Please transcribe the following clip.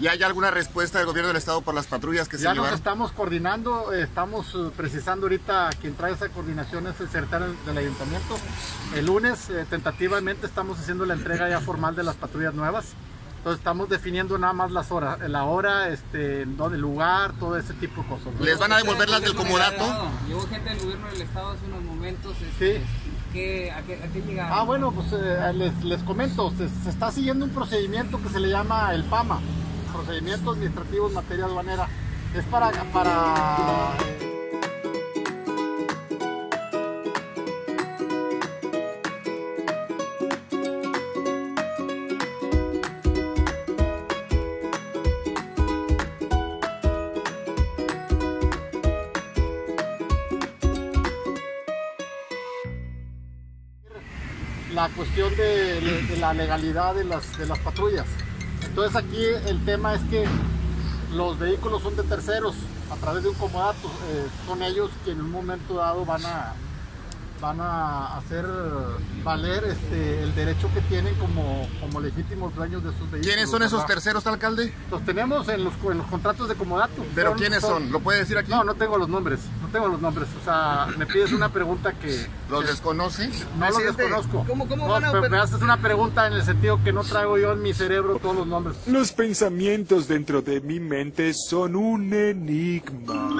¿Y hay alguna respuesta del gobierno del estado por las patrullas que se Ya nos llevaron? estamos coordinando, eh, estamos eh, precisando ahorita quien trae esa coordinación es el secretario del ayuntamiento. El lunes eh, tentativamente estamos haciendo la entrega ya formal de las patrullas nuevas. Entonces estamos definiendo nada más las horas, la hora, este, dónde, el lugar, todo ese tipo de cosas. ¿no? ¿Les van a devolver las del comodato? Llegó gente del gobierno del estado hace unos momentos. Este, Sí. ¿qué, a, qué, ¿A qué llegaron? Ah, bueno, pues eh, les, les comento, se, se está siguiendo un procedimiento que se le llama el PAMA, Procedimiento Administrativo en Materia Aduanera. Es para, para la cuestión de, de la legalidad de las, de las patrullas. Entonces aquí el tema es que los vehículos son de terceros a través de un comodato. eh, son ellos quienes en un momento dado van a, van a hacer valer este, el derecho que tienen como, como legítimos dueños de sus vehículos. ¿Quiénes son esos terceros, alcalde? Los tenemos en los, en los contratos de comodato. ¿Pero quiénes son? ¿Lo puede decir aquí? No, no tengo los nombres. No tengo los nombres. O sea, me pides una pregunta que ¿Los desconoce? no los desconozco. ¿cómo- cómo No, van a pero me haces una pregunta en el sentido que no traigo yo en mi cerebro todos los nombres. Los pensamientos dentro de mi mente son un enigma.